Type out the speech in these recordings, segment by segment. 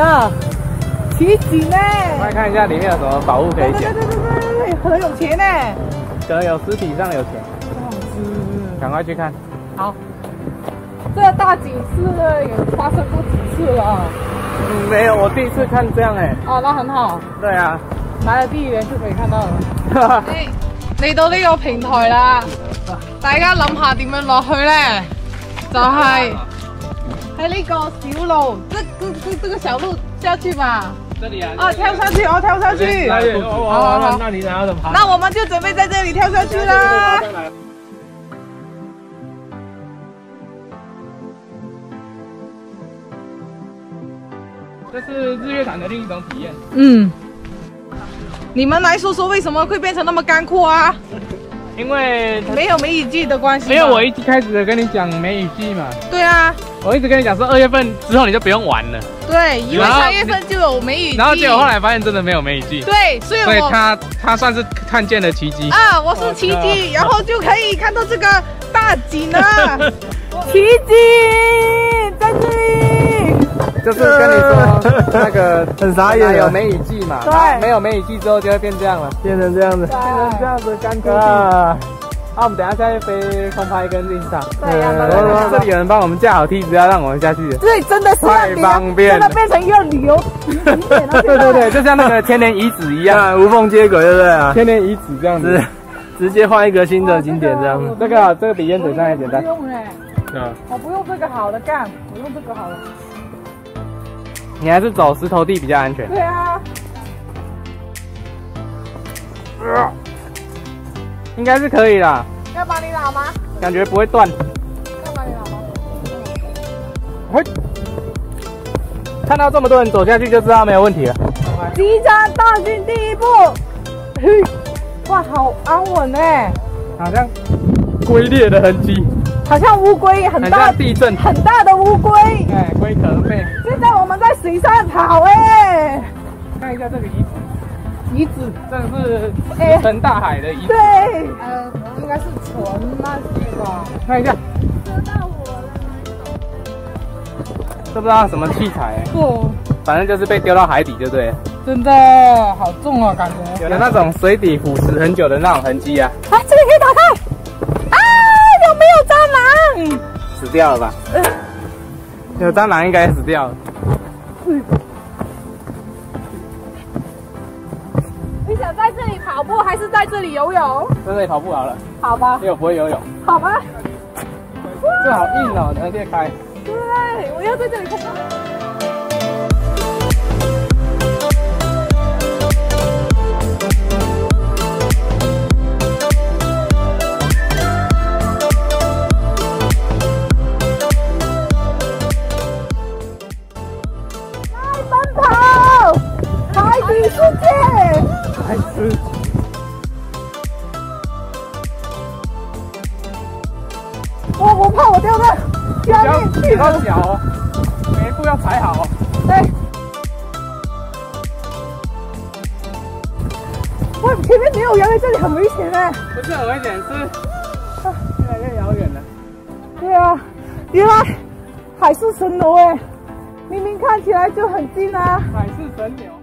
啊，奇景呢！快看一下里面有什么宝物可以捡。对对对对对，很有钱呢。可能有尸体上有钱。哇，是赶快去看。好。这大景是也发生过几次了。嗯，没有，我第一次看这样哎。哦，那很好。对啊，来了第一眼就可以看到了。哈哈。嚟到呢个平台啦，大家谂下点样落去呢？就系。那个小路，这、这、这、这个小路下去吧。这里啊，啊，跳上去哦，跳上去。好，好，好，那你然后怎么爬？那我们就准备在这里跳下去啦。这是日月潭的另一种体验。嗯，你们来说说为什么会变成那么干枯啊？因为没有梅雨季的关系。没有，我一开始跟你讲梅雨季嘛。对啊。我一直跟你讲说，二月份之后你就不用玩了。对，因为三月份就有梅雨季。然后结果后来发现真的没有梅雨季。对，所以所以他他算是看见了奇迹啊！我是奇迹，然后就可以看到这个大景了。奇迹在这里。就是跟你说那个很傻眼，有梅雨季嘛？对，没有梅雨季之后就会变这样了，变成这样子，变成这样子尴尬。那我们等下下去飞空拍跟欣赏，对呀，这里有人帮我们架好梯子要让我们下去。对，真的是太方便，它变成一个旅游景点了。对对对，就像那个千年遗址一样，无缝接轨，对不对啊？千年遗址这样子，直接换一个新的景点这样子。这个这个比烟嘴上还简单。不用哎，我不用这个好的干，我用这个好了。你还是走石头地比较安全。对啊。应该是可以的。要帮你拉吗？感觉不会断。要帮你拉吗？嘿，看到这么多人走下去就知道没有问题了。即将大军第一步。嘿，哇，好安稳哎。好像龟裂的痕迹。好像乌龟很大。地震很大的乌龟。哎，龟壳呗。现在我们在水上跑哎。看一下这个鱼。遗址真的是石沉大海的遗址。对，呃，应该是船那些吧。看一下，扔到我的哪里？不知道什么器材？不，反正就是被丢到海底，对不对？真的好重啊，感觉。有那种水底腐蚀很久的那种痕迹啊。啊，这个可以打开。啊，有没有蟑螂？死掉了吧？有蟑螂应该死掉。了。跑步还是在这里游泳？在这里跑步好了。好吧。因为我不会游泳。好吧。这好硬哦，能裂开。对，我要在这里看来奔跑，海底世界。来，是。脚，哦，每一步要踩好。哦。对。哇，前面没有原来这里很危险哎！不是很危险，是越来越遥远了。对啊，原来海市蜃楼哎，明明看起来就很近啊。海市蜃楼。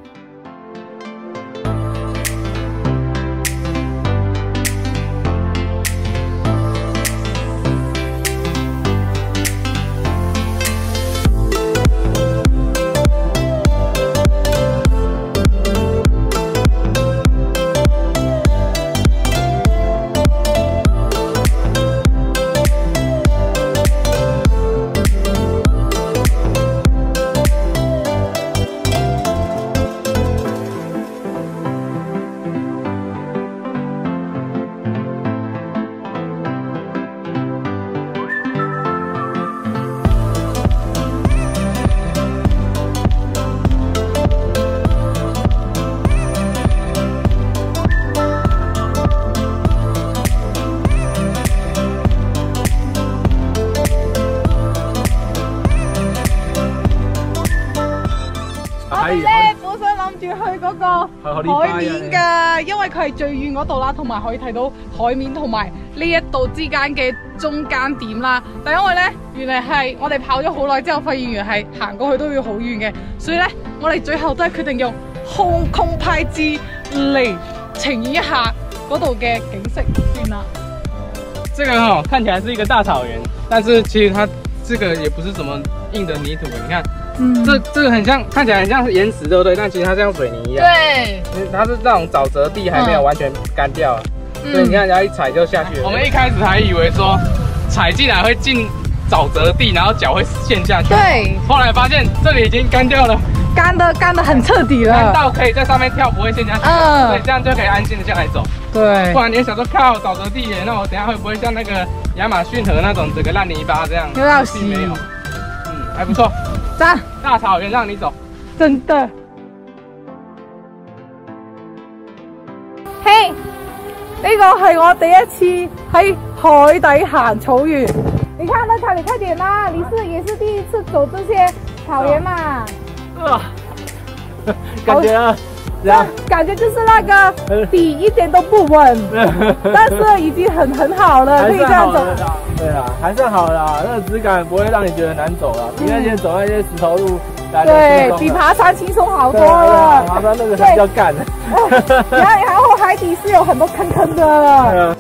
海面噶，因为佢系最远嗰度啦，同埋可以睇到海面同埋呢一度之间嘅中间点啦。但因为咧，原来系我哋跑咗好耐之后，发现原系行过去都要好远嘅，所以咧，我哋最后都系决定用空空派之嚟，晴一下嗰度嘅景色算啦。哦，这个哈看起来是一个大草原，但是其实它这个也不是什么硬的泥土，你看。这这个很像，看起来很像是岩石，对不对？但其实它像水泥一样。对。它是那种沼泽地还没有完全干掉，所以你看人家一踩就下去了。我们一开始还以为说踩进来会进沼泽地，然后脚会陷下去。对。后来发现这里已经干掉了，干的干的很彻底了，干到可以在上面跳，不会陷下去。嗯。对，这样就可以安心的下来走。对。不然你想说靠沼泽地，那我等下会不会像那个亚马逊河那种整个烂泥巴这样？又要洗？没有？嗯，还不错。大草原让你走，真的。嘿，呢个系我第一次喺海底行草原。你看，阿康，你快点啦！你是也是第一次走这些草原嘛？啊，感觉。然感觉就是那个底 一点都不稳，但是已经很很好了，可以这样走。对啊，还算好啦，那个质感不会让你觉得难走啊。比那些走那些石头路对比爬山轻松好多了，爬山那个比较干。然后，然后海底是有很多坑坑的。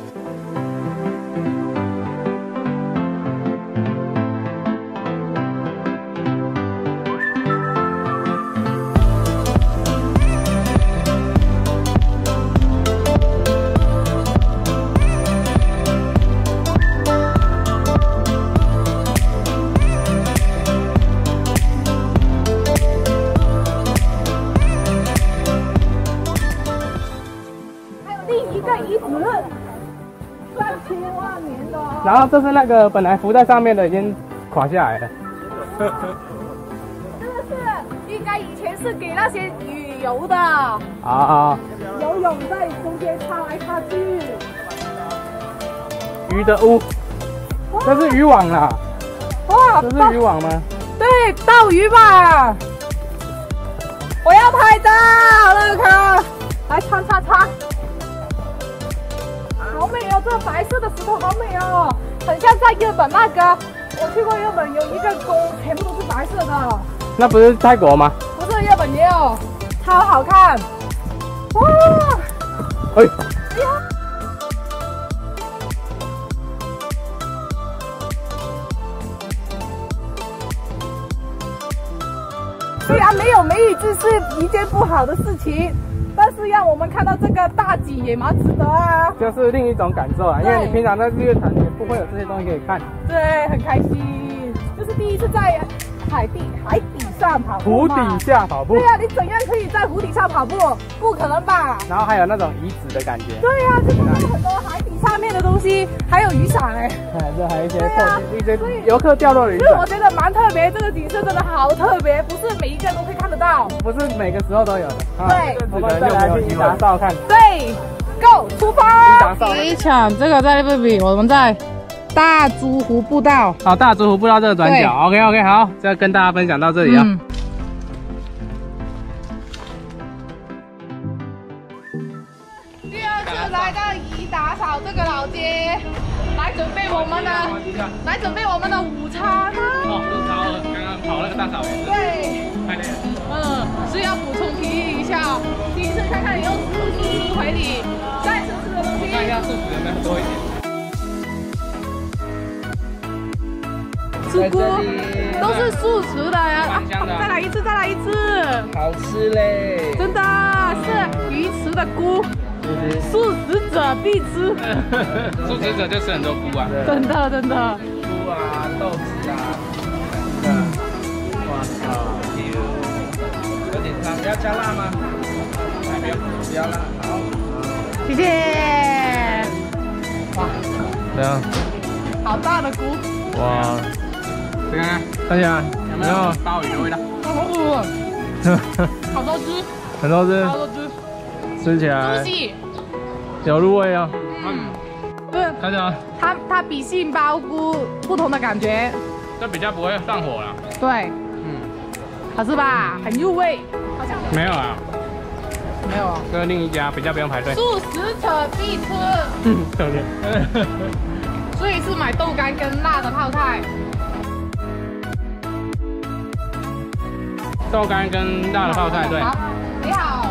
然后这是那个本来浮在上面的，已经垮下来了。这是应该以前是给那些旅游的。啊啊！游泳在中间插来插去。鱼的屋。这是渔网啦。哇，这是渔网吗？对，钓鱼吧。我要拍照，乐乐，来擦擦擦。好美哦，这白色的石头好美哦。在日本那个，我去过日本，有一个宫，全部都是白色的。那不是泰国吗？不是日本也有，超好看。哇！哎呀！对然没有美有，这是一件不好的事情。让我们看到这个大景也蛮值得啊，就是另一种感受啊，因为你平常在日月潭也不会有这些东西可以看。对，很开心，就是第一次在海底海底上跑步。湖底下跑步。对啊，你怎样可以在湖底下跑步？不可能吧。然后还有那种遗址的感觉。对呀，还有很多海底上面的东西，还有雨伞哎。哎，这还有一些，对啊，这些游客掉落的雨伞。蛮特别，这个景色真的好特别，不是每一个都会看得到，不是每个时候都有，对，我们再来七日早看。对，Go 出发，第一抢，这个在那边，我们在大竹湖步道，好，大竹湖步道这个转角，OK OK 好，这跟大家分享到这里啊。我们的来准备我们的午餐了。哦，都是刚刚跑了个大早哎。对。快点。嗯，是要补充提议一下第一次看看你用素食材里再吃吃东西。看一下素食有没有多一点。吃菇，都是素食的呀。再来一次，再来一次。好吃嘞。真的是鱼池的菇，素食。必吃，素 食者就吃很多菇啊，真的真的。菇啊，豆子啊。哇，好有点不要加辣吗？没有要辣，好。谢谢。哇，怎样？好大的菇。哇，看看。看一下，有没有鲍鱼的味道？好多 好多汁，很多汁，好多汁，吃起来。有入味啊，嗯，不是，看它它比杏鲍菇不同的感觉，这比较不会上火了。对，嗯，好吃吧？很入味，好像没有啊，没有啊，这另一家比较不用排队。素食者必吃，嗯，对。所以是买豆干跟辣的泡菜，豆干跟辣的泡菜，对。你好。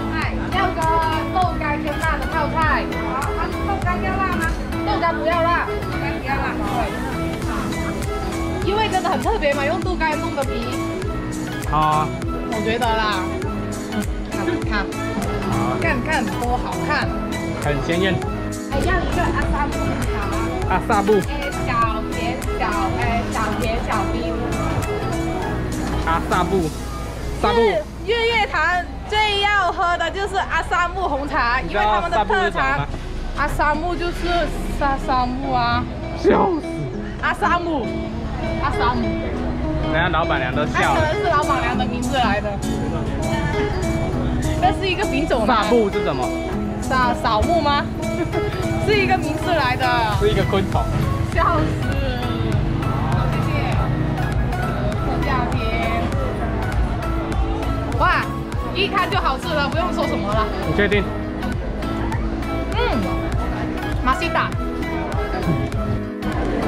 豆干跟辣的泡菜。好，那是豆干要辣吗？豆干不要辣。豆干不要辣。对。因为真的很特别嘛，用豆干弄的皮。好。啊。我觉得啦。看，看。好、看看多好看。很鲜艳。还要一个阿萨布阿萨布。哎，小甜小哎，小田小兵。阿萨布，萨布。月月潭。就是阿萨木红茶，因为他们的特产阿萨木就是沙沙木啊！笑死！阿萨木，阿萨木，等下老板娘都笑了。是老板娘的名字来的。这是一个品种。扫墓是什么？扫扫墓吗？是一个名字来的。是一个昆虫。笑死！一看就好吃了，不用说什么了。你确定？嗯，马西达，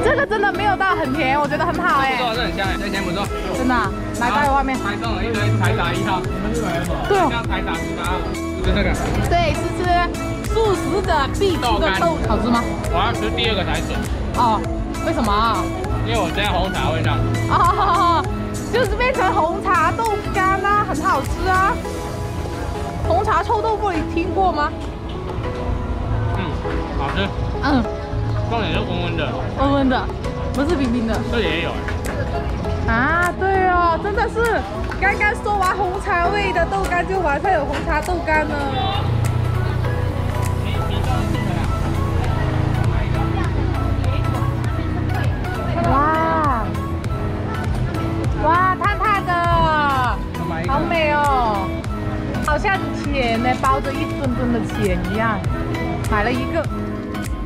这个真的没有到很甜，我觉得很好哎。不错，这很香哎，这甜不错。真的？来带外面。才中一根才炸一套，你们就来一套。对，这样才炸十八。就这个。对，是吃素食者必吃的豆好吃吗？我要吃第二个才子。哦，为什么？因为我今天红茶味道。哦，就是变成红茶豆干啊，很好吃啊。红茶臭豆腐你听过吗？嗯，好吃。嗯，重点是温温的，温温的，不是冰冰的。这也有啊，对哦，真的是，刚刚说完红茶味的豆干，就马上有红茶豆干了。茧呢，包着一吨吨的茧一样，买了一个，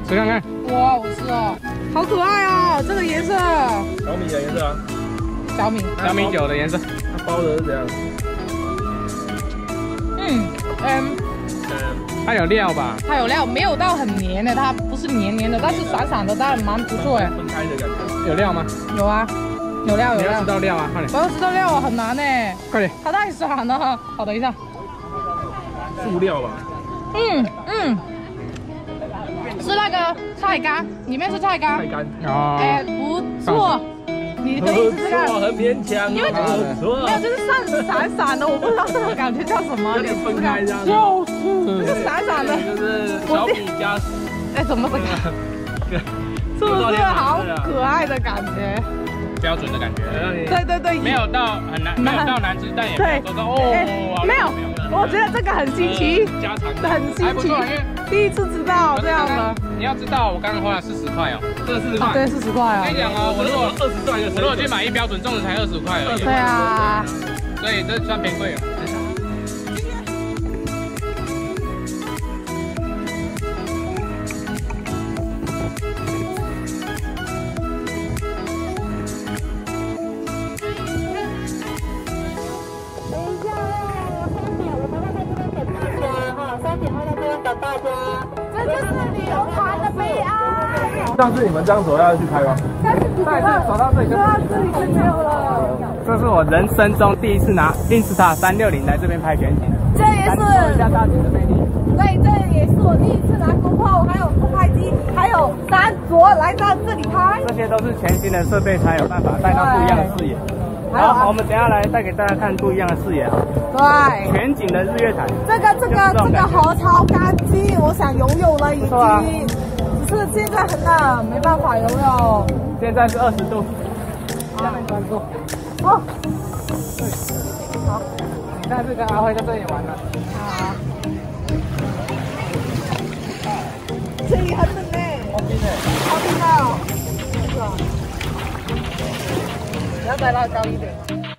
吃看看？哇，吃哦，好可爱啊，这个颜色，小米的颜色啊，小米，小米九的颜色，它包的是怎样？嗯嗯，它有料吧？它有料，没有到很粘的，它不是黏黏的，但是爽爽的，但蛮不错哎。分开的感觉，有料吗？有啊，有料有料。你要知道料啊，快点！我要知道料啊，很难哎，快点！它太爽了，好等一下。塑料吧，嗯嗯，是那个菜干，里面是菜干。菜干，哎，不错，你第一次看。我很勉强，因为这个没有，就是闪闪闪的，我不知道这个感觉叫什么。有点分开这样子。就是。这个闪闪的，就是小米加。哎，怎么什么？这 个好可爱的感觉，标准的感觉。对对对，没有到很难，没有到难吃，但也差不多。哦，没有。我觉得这个很新奇，很新奇，第一次知道这样吗？你要知道，我刚刚花了四十块哦，这是对四十块啊。跟你讲哦，我如果二十块，我如果去买一标准重的才二十块哦。对啊，所以这算偏贵了。上次你们这样走到去拍吗？上次走到这里，走到这里就没有了。这是我人生中第一次拿 Insta 三六零来这边拍全景。这也是大姐的魅力。对，这也是我第一次拿 GoPro，还有自拍机，还有三卓来到这里拍。这些都是全新的设备，才有办法带到不一样的视野。好，我们等下来带给大家看不一样的视野。啊！对，全景的日月潭。这个这个这个河超干净，我想游泳了已经。是现在很冷，没办法游泳。现在是二十度，下二十度。哦，对，好。你下次跟阿辉在这里玩了。好。这里很冷嘞。好冰的。好冰哦。是吧？你要再拉高一点。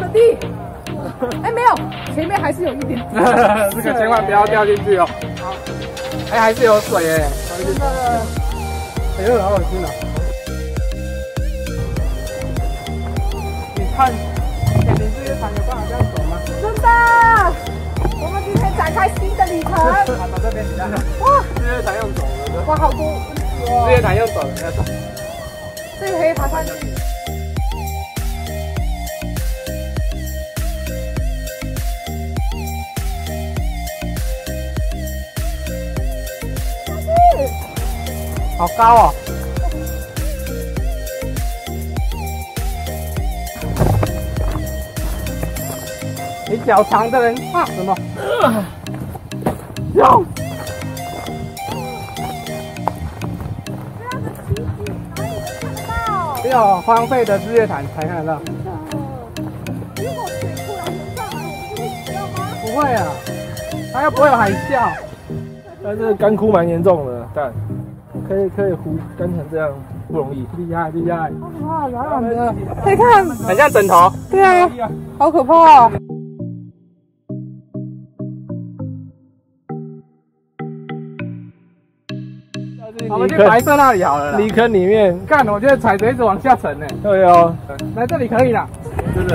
的地，哎，没有，前面还是有一点。四 个，千万不要掉进去哦。哎，还是有水哎。这个水又老恶心了。你看，前面日些潭有办法掉水吗？真的。我们今天展开新的旅程。这边，哇。日月潭有了。哇，好多。日月潭有水，要走。这可以爬上。好高哦！你脚长的人怕什么？有！哎，你荒废的日月潭，才看得到？如果水库然淹上来，我们不会死掉吗？不会啊，它又不会有海啸。但是干枯蛮严重的，但。可以可以，糊干成这样不容易，厉害厉害！哇，软软的，你看，很像枕头。对啊，好可怕啊！我们去白色那里好了。泥坑里面，看，我觉得踩着一直往下沉呢。对哦，来这里可以了。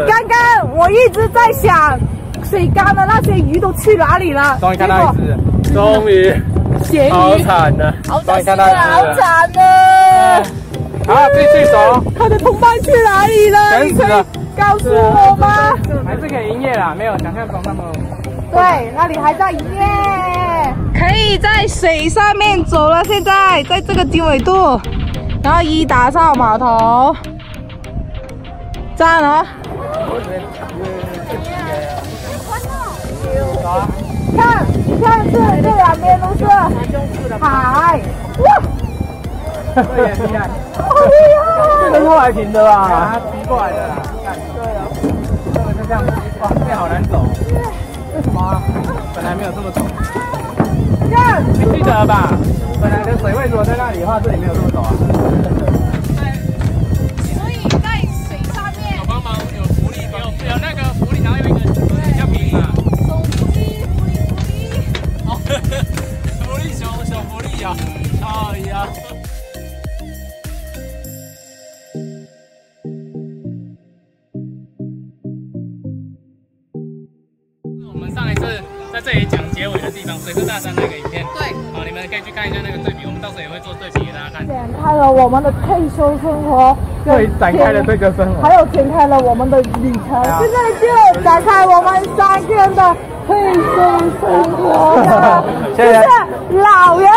刚刚我一直在想，水干了那些鱼都去哪里了？终于看到一只，终于。好惨呐！好惨呐！好惨呐！啊，必须走！他的同伴去哪里了？等死了！告诉我吗？还是可以营业啦，没有想象中那么。对，那里还在营业，可以在水上面走了。现在在这个经纬度，然后一达上码头，赞啊！了，看看！像是这两边都是海，哇！对呀对呀，好厉害！身后还停的吧？把奇怪过来的，对啊。这个是这样子，哇，这好难走，什哇，本来没有这么陡。你看，你记得吧？本来的水位如果在那里的话，这里没有这么陡啊。我们的退休生活 对展开了这个生活，还有展开了我们的旅程。现在就展开我们三天的退休生活了。谢 谢老人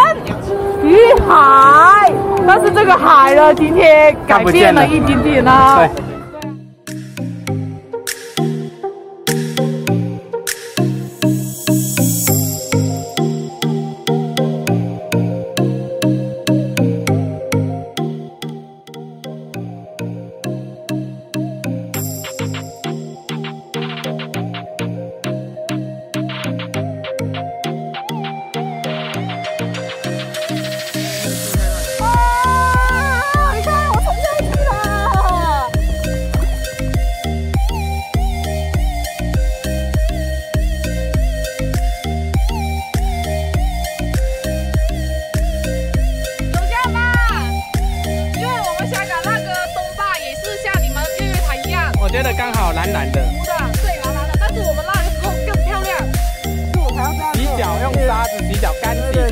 与海，但是这个海呢，今天改变了一点点啦。觉得刚好蓝蓝的，对蓝蓝的，但是我们拉的时候更漂亮。洗脚用沙子，洗脚干净。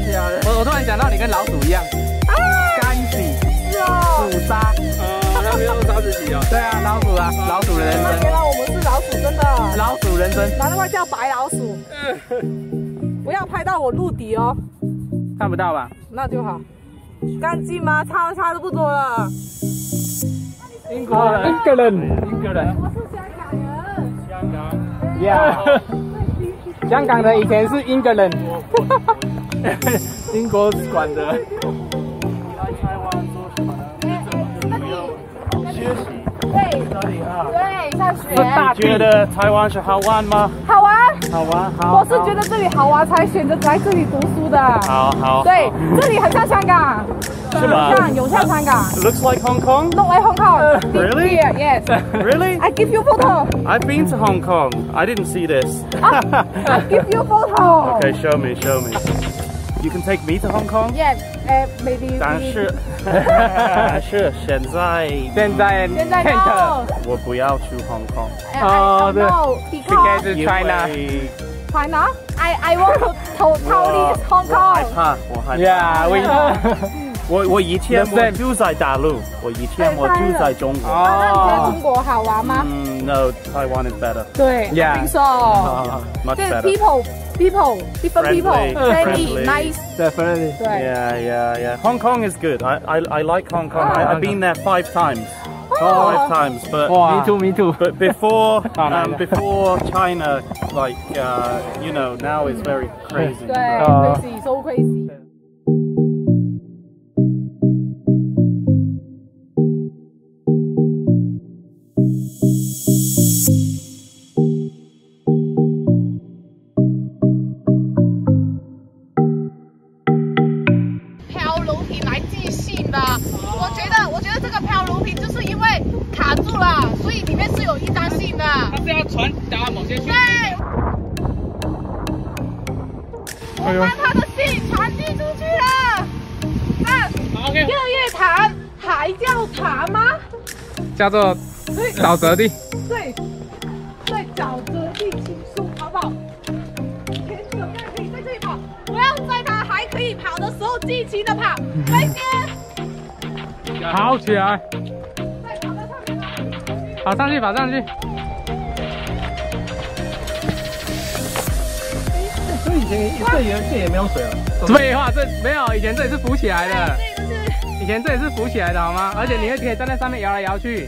我我突然想到你跟老鼠一样，啊，干净，是哦，鼠沙，啊，老鼠用沙子洗哦。对啊，老鼠啊，老鼠人生。原来我们是老鼠，真的老鼠人生。难那块叫白老鼠，嗯，不要拍到我露底哦。看不到吧？那就好，干净吗？擦都擦的不多了。英国人，英格人，我是香港人。香港，对呀，香港的以前是英格兰。英国管的。来台湾做什么？学对。对，上学。你觉得台湾是好玩吗？好玩。好玩，好我是觉得这里好玩，才选择来这里读书的。好好。对，这里很像香港。是吗？像，有像香港。 Looks like Hong Kong. Look like Hong Kong. Really? Here, yes. Really? I give you photo. I've been to Hong Kong. I didn't see this. I give you photo. Okay, show me, show me. You can take me to Hong Kong. Yes, uh, maybe. 但是，但是现在现在现在 no. 我不要去 Hong Kong， I, I don't know 应 because 该是因 China。为 China. I I want to to 逃离 Hong 我害 Kong. 怕，我害怕。 Yeah, we 我我以前 The same 我住在大陆，我以前我住在中国。那你觉得中国好玩吗？嗯，No, Taiwan is better. 对 Yeah. I think so. Much 对 better. people people different people Friendly, friendly friendly. nice. Definitely. 对。 Yeah, yeah, yeah. Hong Kong is good. I I, I like Hong Kong. I, I've been there five times. Five times, but Wow. Me too, me too. but before Oh, no, um, no. before China, like uh, you know, now it's very crazy. 对 Oh. ，crazy so crazy。 要传达某些信息。我把他的信传递出去了。看，六月潭还叫潭吗？叫做。沼泽地。对。在沼泽地起速，跑。不好？有九盖可以在这里跑，不要在他还可以跑的时候尽情的跑，开心。跑起来。再跑得上面。快。跑上去，跑上去。以前这也这也没有水了，废话这没有，以前这里是浮起来的，以前这里是浮起来的，好吗？而且你也可以站在上面摇来摇去。